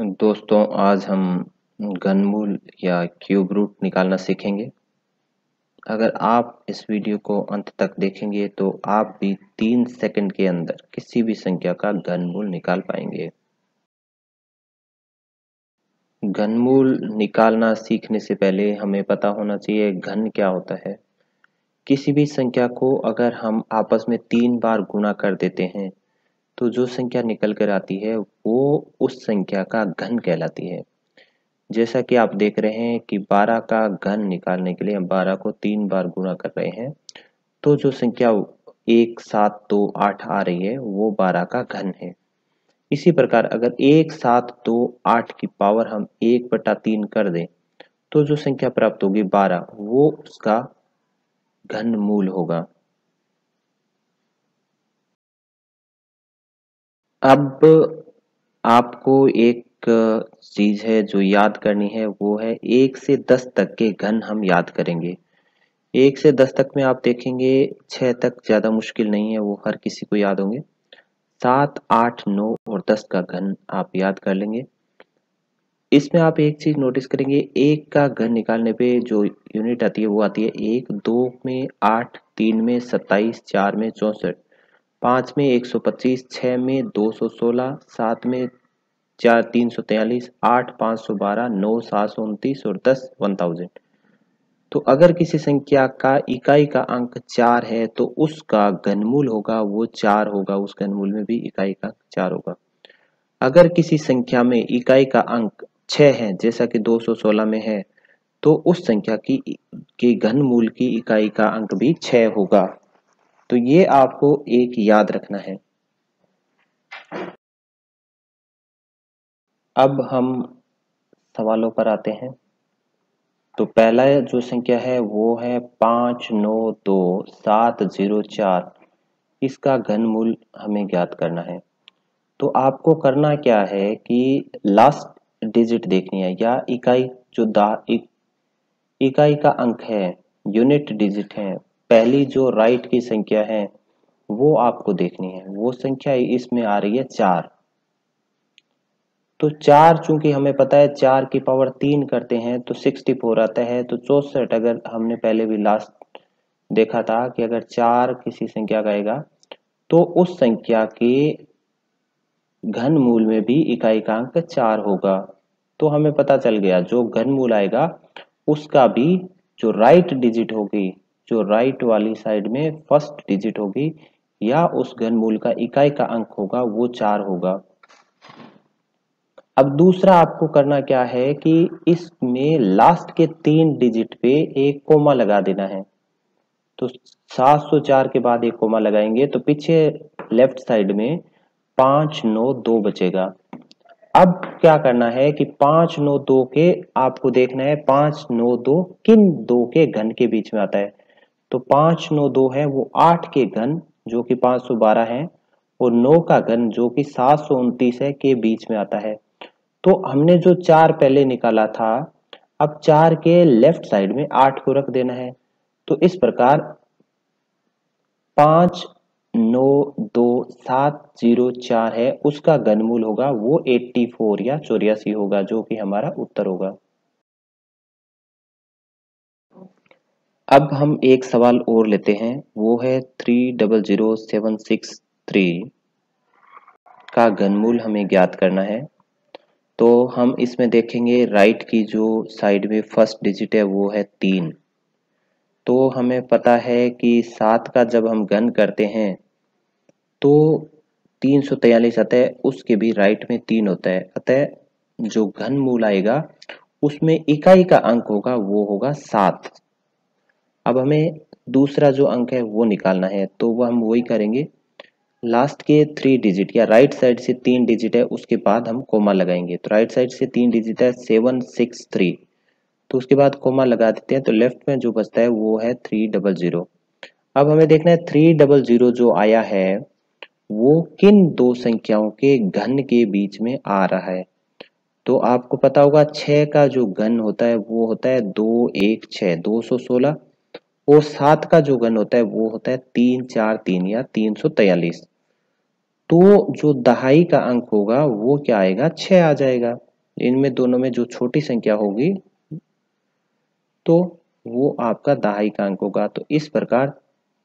दोस्तों, आज हम घनमूल या क्यूब रूट निकालना सीखेंगे। अगर आप इस वीडियो को अंत तक देखेंगे तो आप भी तीन सेकंड के अंदर किसी भी संख्या का घनमूल निकाल पाएँगे। घनमूल निकालना सीखने से पहले हमें पता होना चाहिए, घन क्या होता है। किसी भी संख्या को अगर हम आपस में तीन बार गुणा कर देते हैं तो जो संख्या निकल कर आती है, वो उस संख्या का घन कहलाती है। जैसा कि आप देख रहे हैं कि 12 का घन निकालने के लिए हम 12 को तीन बार गुणा कर रहे हैं तो जो संख्या एक, सात, दो, आठ आ रही है, वो 12 का घन है। इसी प्रकार अगर एक, सात, दो, आठ की पावर हम एक बटा तीन कर दें तो जो संख्या प्राप्त होगी 12 वो उसका घन मूल होगा। अब आपको एक चीज़ है जो याद करनी है, वो है एक से दस तक के घन हम याद करेंगे। एक से दस तक में आप देखेंगे, छह तक ज़्यादा मुश्किल नहीं है, वो हर किसी को याद होंगे। सात, आठ, नौ और दस का घन आप याद कर लेंगे। इसमें आप एक चीज़ नोटिस करेंगे, एक का घन निकालने पे जो यूनिट आती है, वो आती है एक, दो में आठ, तीन में सत्ताईस, चार में चौसठ। पाँच में एक सौ पच्चीस छः में दो सौ सोलह, सात में चार तीन सौ तैयलीस आठ पाँच सौ बारह, नौ सात सौ उनतीस और दस वन थाउज़ेंड तो अगर किसी संख्या का, इकाई का अंक चार है तो उसका घनमूल होगा, वो चार होगा, उस घनमूल में भी इकाई का चार होगा। अगर किसी संख्या में इकाई का अंक छः है, जैसा कि 216 में है तो उस संख्या की, के घनमूल की इकाई का अंक भी छः होगा। तो ये आपको एक याद रखना है। अब हम सवालों पर आते हैं। तो पहला जो संख्या है वो है पाँच नौ दो सात ज़ीरो चार। इसका घनमूल हमें ज्ञात करना है। तो आपको करना क्या है कि लास्ट डिजिट देखनी है या इकाई जो दा इकाई का अंक है यूनिट डिजिट है पहली जो राइट की संख्या है, वो आपको देखनी है। वो संख्या इसमें आ रही है चार। तो चार, चूँकि हमें पता है चार की पावर तीन करते हैं तो सिक्सटी फोर आता है तो चौसठ अगर हमने पहले भी लास्ट देखा था कि अगर चार किसी संख्या का आएगा तो उस संख्या के घन मूल में भी इकाई का अंक चार होगा। तो हमें पता चल गया, जो घन मूल आएगा, उसका भी जो राइट डिजिट होगी जो राइट वाली साइड में फ़र्स्ट डिजिट होगी, या उस घनमूल का इकाई का अंक होगा, वो चार होगा। अब दूसरा आपको करना क्या है कि इसमें लास्ट के तीन डिजिट पे एक कोमा लगा देना है। तो 704 के बाद एक कोमा लगाएँगे तो पीछे लेफ़्ट साइड में पाँच नौ दो बचेगा। अब क्या करना है कि पाँच नौ दो के आपको देखना है, पाँच नौ दो किन दो के घन के बीच में आता है। तो पाँच नौ दो है, वो आठ के घन, जो कि पाँच सौ बारह है, और नौ का घन, जो कि सात सौ उनतीस है, के बीच में आता है। तो हमने जो चार पहले निकाला था, अब चार के लेफ़्ट साइड में आठ को रख देना है। तो इस प्रकार पाँच नौ दो सात ज़ीरो चार है, उसका घनमूल होगा वो एट्टी फोर या चौरासी होगा, जो कि हमारा उत्तर होगा। अब हम एक सवाल और लेते हैं। वो है three double zero seven six three का घनमूल हमें ज्ञात करना है। तो हम इसमें देखेंगे राइट की जो साइड में फ़र्स्ट डिजिट है, वो है तीन। तो हमें पता है कि सात का जब हम घन करते हैं तो तीन सौ तैयलीस है, उसके भी राइट में तीन होता है। अतः जो घन मूल आएगा, उसमें इकाई का अंक होगा, वो होगा सात। अब हमें दूसरा जो अंक है वो निकालना है तो वो हम वही करेंगे। लास्ट के थ्री डिजिट या राइट साइड से तीन डिजिट है, उसके बाद हम कोमा लगाएँगे। तो राइट साइड से तीन डिजिट है सेवन सिक्स थ्री तो उसके बाद कोमा लगा देते हैं तो लेफ़्ट में जो बचता है वो है थ्री डबल ज़ीरो अब हमें देखना है थ्री डबल ज़ीरो जो आया है, वो किन दो संख्याओं के घन के बीच में आ रहा है? तो आपको पता होगा, छह का जो घन होता है, वो होता है दो एक छ दो सौ सोलह और सात का जो घन होता है, वो होता है तीन, चार, तीन या तीन सौ तैयलीस। तो जो दहाई का अंक होगा, वो क्या आएगा? छ आ जाएगा। इनमें दोनों में जो छोटी संख्या होगी तो वो आपका दहाई का अंक होगा। तो इस प्रकार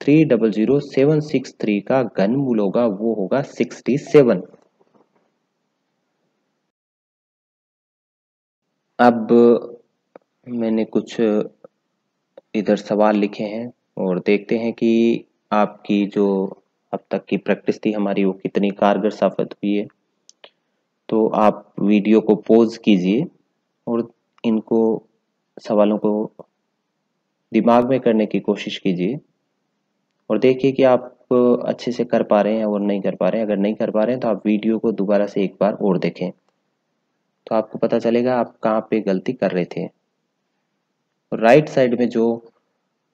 three double zero seven six three का घन मूल होगा, वो होगा सिक्सटी सेवन अब मैंने कुछ इधर सवाल लिखे हैं और देखते हैं कि आपकी जो अब तक की प्रैक्टिस थी हमारी, वो कितनी कारगर साबित हुई है। तो आप वीडियो को पॉज कीजिए और इनको, सवालों को दिमाग में करने की कोशिश कीजिए और देखिए कि आप अच्छे से कर पा रहे हैं और नहीं कर पा रहे हैं। अगर नहीं कर पा रहे हैं तो आप वीडियो को दोबारा से एक बार और देखें। तो आपको पता चलेगा आप कहाँ पे गलती कर रहे थे। राइट साइड में जो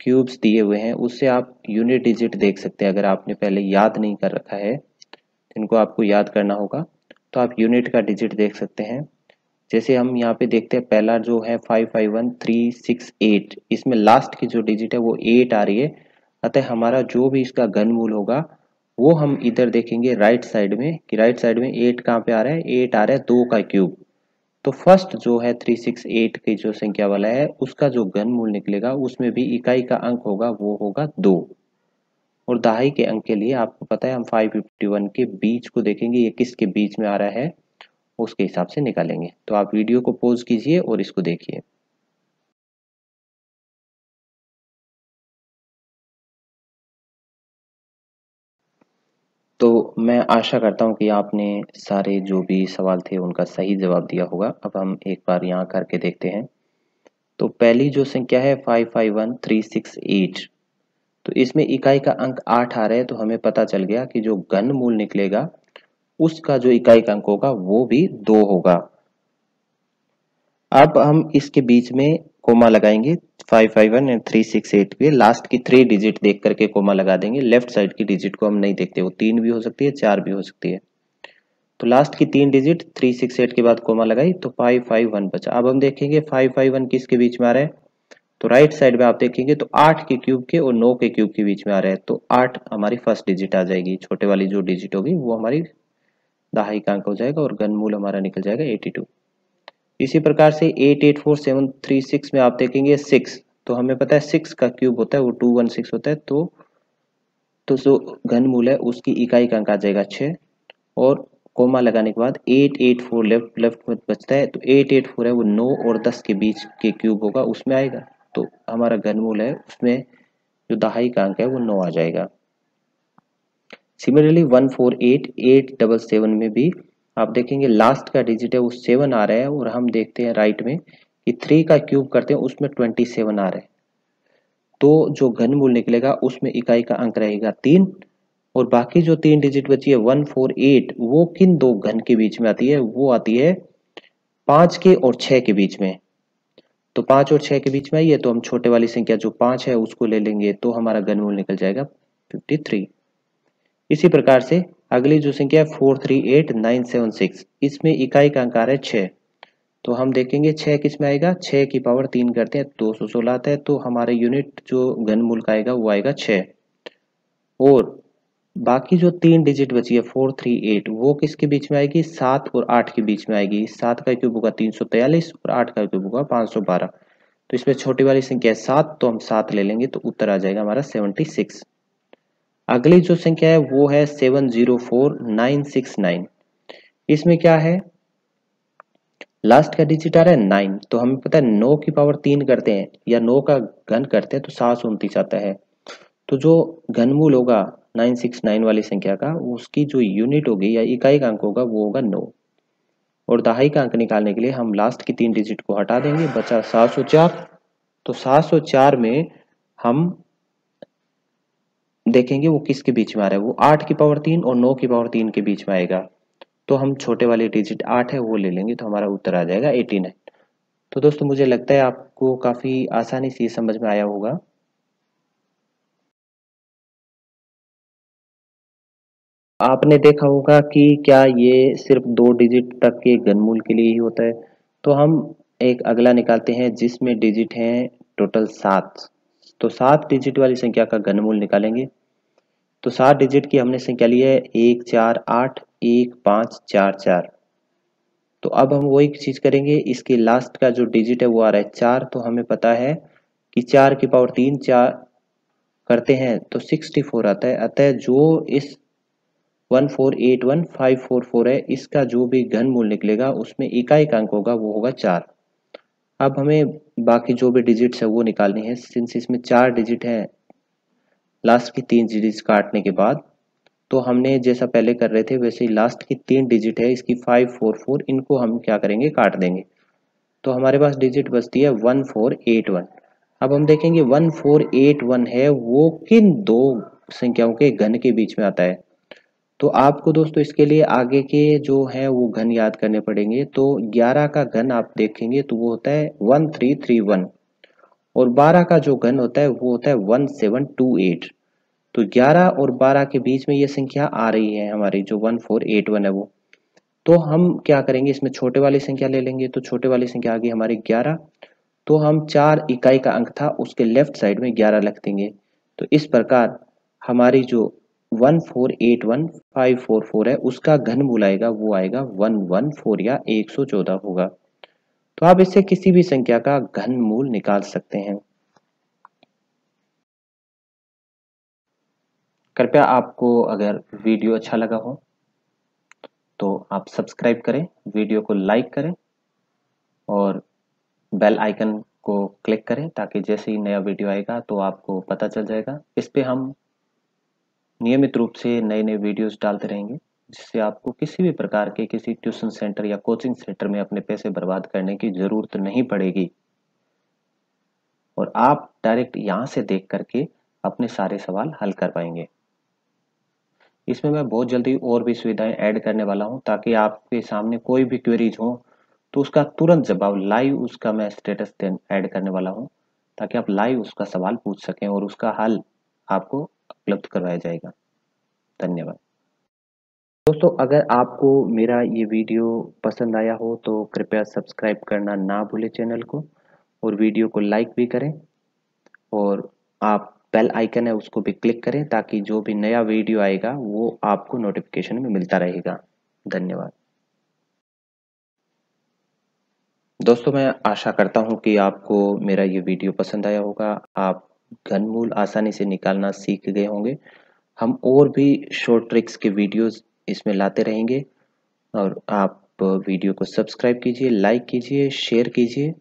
क्यूब्स दिए हुए हैं, उससे आप यूनिट डिजिट देख सकते हैं। अगर आपने पहले याद नहीं कर रखा है, इनको आपको याद करना होगा तो आप यूनिट का डिजिट देख सकते हैं। जैसे हम यहाँ पे देखते हैं, पहला जो है five five one three six eight इसमें लास्ट की जो डिजिट है, वो एट आ रही है। अतः हमारा जो भी इसका घन मूल होगा, वो हम इधर देखेंगे राइट साइड में, कि राइट साइड में एट कहाँ पे आ रहा है? एट आ रहा है दो का क्यूब तो फ़र्स्ट जो है 368 के जो संख्या वाला है, उसका जो घन मूल निकलेगा, उसमें भी इकाई का अंक होगा, वो होगा दो। और दहाई के अंक के लिए आपको पता है, हम 551 के बीच को देखेंगे, ये किसके बीच में आ रहा है, उसके हिसाब से निकालेंगे। तो आप वीडियो को पॉज कीजिए और इसको देखिए। मैं आशा करता हूँ कि आपने सारे जो भी सवाल थे उनका सही जवाब दिया होगा। अब हम एक बार यहाँ करके देखते हैं। तो पहली जो संख्या है five five one three six eight तो इसमें इकाई का अंक आठ आ रहा है तो हमें पता चल गया कि जो घन मूल निकलेगा, उसका जो इकाई का अंक होगा, वो भी दो होगा। अब हम इसके बीच में कोमा लगाएँगे five five one and three six eight के लास्ट की थ्री डिजिट देख करके कोमा लगा देंगे। लेफ़्ट साइड की डिजिट को हम नहीं देखते, वो तीन भी हो सकती है, चार भी हो सकती है। तो लास्ट की तीन डिजिट थ्री सिक्स एट के बाद कोमा लगाई तो फाइव फाइव वन बचा। अब हम देखेंगे फाइव फाइव वन किसके बीच में आ रहा है? तो राइट साइड में आप देखेंगे तो आठ के क्यूब के और नौ के क्यूब के बीच में आ रहा है। तो आठ हमारी फ़र्स्ट डिजिट आ जाएगी। छोटे वाली जो डिजिट होगी, वो हमारी दहाई का अंक हो जाएगा और गनमूल हमारा निकल जाएगा एटी टू इसी प्रकार से eight eight four seven three six में आप देखेंगे सिक्स तो हमें पता है सिक्स का क्यूब होता है, वो टू वन सिक्स होता है तो तो जो घन मूल है, उसकी इकाई का अंक आ जाएगा छः और कोमा लगाने के बाद eight eight four left left में बचता है तो एट एट फोर है, वो नौ और दस के बीच के क्यूब होगा, उसमें आएगा। तो हमारा घन मूल है, उसमें जो दहाई का अंक है, वो नौ आ जाएगा। Similarly one four eight eight double seven में भी आप देखेंगे लास्ट का डिजिट है, वो सेवन आ रहा है और हम देखते हैं राइट में कि थ्री का क्यूब करते हैं, उसमें ट्वेंटी सेवन आ रहा है। तो जो घन मूल निकलेगा, उसमें इकाई का अंक रहेगा तीन और बाकी जो तीन डिजिट बची है वन फोर एट वो किन दो घन के बीच में आती है? वो आती है पाँच के और छह के बीच में। तो पाँच और छह के बीच में आई है तो हम छोटे वाली संख्या जो पाँच है, उसको ले लेंगे तो हमारा घनमूल निकल जाएगा फिफ्टी थ्री इसी प्रकार से अगली जो संख्या है four three eight nine seven six इसमें इकाई का अंकार है छः तो हम देखेंगे छः किसमें आएगा? छः की पावर तीन करते हैं, दो सौ सोलह आता है तो हमारे यूनिट जो घन मूल का आएगा, वो आएगा छः और बाकी जो तीन डिजिट बची है फोर थ्री एट वो किसके बीच में आएगी? सात और आठ के बीच में आएगी। सात का क्यूब होगा तीन सौ तैयलीस और आठ का क्यूब होगा पाँच सौ बारह। तो इसमें छोटी वाली संख्या है सात तो हम सात ले लेंगे तो उत्तर आ जाएगा हमारा सेवेंटी सिक्स अगली जो संख्या है, वो है seven zero four nine six nine इसमें क्या है? लास्ट का डिजिट आ रहा है नाइन तो हमें पता है नौ की पावर तीन करते हैं, या नौ का घन करते हैं तो सात सौ उनतीस आता है। तो जो घनमूल होगा नाइन सिक्स नाइन वाली संख्या का, उसकी जो यूनिट होगी, या इकाई का अंक होगा, वो होगा नौ। और दहाई का अंक निकालने के लिए हम लास्ट की तीन डिजिट को हटा देंगे, बचा सात सौ चार। तो सात सौ चार में हम देखेंगे वो किसके बीच में आ रहा है। वो आठ की पावर तीन और नौ की पावर तीन के बीच में आएगा। तो हम छोटे वाले डिजिट आठ है, वो ले लेंगे तो हमारा उत्तर आ जाएगा एटी नाइन तो दोस्तों, मुझे लगता है आपको काफ़ी आसानी से समझ में आया होगा। आपने देखा होगा कि क्या ये सिर्फ़ दो डिजिट तक के घनमूल के लिए ही होता है। तो हम एक अगला निकालते हैं, जिसमें डिजिट हैं टोटल सात। तो सात डिजिट वाली संख्या का घनमूल निकालेंगे। तो सात डिजिट की हमने संख्या ली है। एक, चार, आठ, एक, पाँच, चार चार। तो अब हम वही चीज़ करेंगे। इसके लास्ट का जो डिजिट है वो आ रहा है चार। तो हमें पता है कि चार की पावर तीन, चार करते हैं तो सिक्सटी फोर आता है। अतः जो इस one four eight one five four four है, इसका जो भी घन मूल निकलेगा, उसमें इकाई अंक होगा, वो होगा चार। अब हमें बाकी जो भी डिजिट्स है वो निकालनी है। सिंस इसमें चार डिजिट है लास्ट की तीन डिजिट काटने के बाद तो हमने जैसा पहले कर रहे थे, वैसे ही लास्ट की तीन डिजिट है, इसकी फाइव फोर फोर इनको हम क्या करेंगे? काट देंगे। तो हमारे पास डिजिट बचती है वन फोर एट वन अब हम देखेंगे वन फोर एट वन है, वो किन दो संख्याओं के घन के बीच में आता है? तो आपको दोस्तों इसके लिए आगे के जो है, वो घन याद करने पड़ेंगे। तो 11 का घन आप देखेंगे तो वो होता है वन थ्री थ्री वन और 12 का जो घन होता है, वो होता है वन सेवन टू एट तो 11 और 12 के बीच में ये संख्या आ रही है हमारी, जो 1481 है वो। तो हम क्या करेंगे, इसमें छोटे वाली संख्या ले लेंगे तो छोटे वाली संख्या आ गई हमारी 11 तो हम चार इकाई का अंक था, उसके लेफ़्ट साइड में 11 रख देंगे। तो इस प्रकार हमारी जो 1481544 है, उसका घन आएगा, वो आएगा 114 या 114 होगा। तो आप इससे किसी भी संख्या का घन मूल निकाल सकते हैं। कृपया आपको अगर वीडियो अच्छा लगा हो तो आप सब्सक्राइब करें वीडियो को लाइक करें और बेल आइकन को क्लिक करें ताकि जैसे ही नया वीडियो आएगा तो आपको पता चल जाएगा। इस पे हम नियमित रूप से नए नए वीडियोस डालते रहेंगे जिससे आपको किसी भी प्रकार के किसी ट्यूशन सेंटर या कोचिंग सेंटर में अपने पैसे बर्बाद करने की ज़रूरत नहीं पड़ेगी। और आप डायरेक्ट यहाँ से देख करके अपने सारे सवाल हल कर पाएँगे। इसमें मैं बहुत जल्दी और भी सुविधाएँ ऐड करने वाला हूँ ताकि आपके सामने कोई भी क्वेरीज हो तो उसका तुरंत जवाब लाइव उसका मैं स्टेटस ऐड करने वाला हूँ ताकि आप लाइव उसका सवाल पूछ सकें और उसका हल आपको उपलब्ध करवाया जाएगा। धन्यवाद। दोस्तों, अगर आपको मेरा ये वीडियो पसंद आया हो तो कृपया सब्सक्राइब करना ना भूलें चैनल को और वीडियो को लाइक भी करें और आप बेल आइकन है, उसको भी क्लिक करें ताकि जो भी नया वीडियो आएगा, वो आपको नोटिफिकेशन में मिलता रहेगा। धन्यवाद। दोस्तों, मैं आशा करता हूँ कि आपको मेरा ये वीडियो पसंद आया होगा। आप घनमूल आसानी से निकालना सीख गए होंगे। हम और भी शॉर्ट ट्रिक्स के वीडियोस इसमें लाते रहेंगे और आप वीडियो को सब्सक्राइब कीजिए लाइक कीजिए शेयर कीजिए।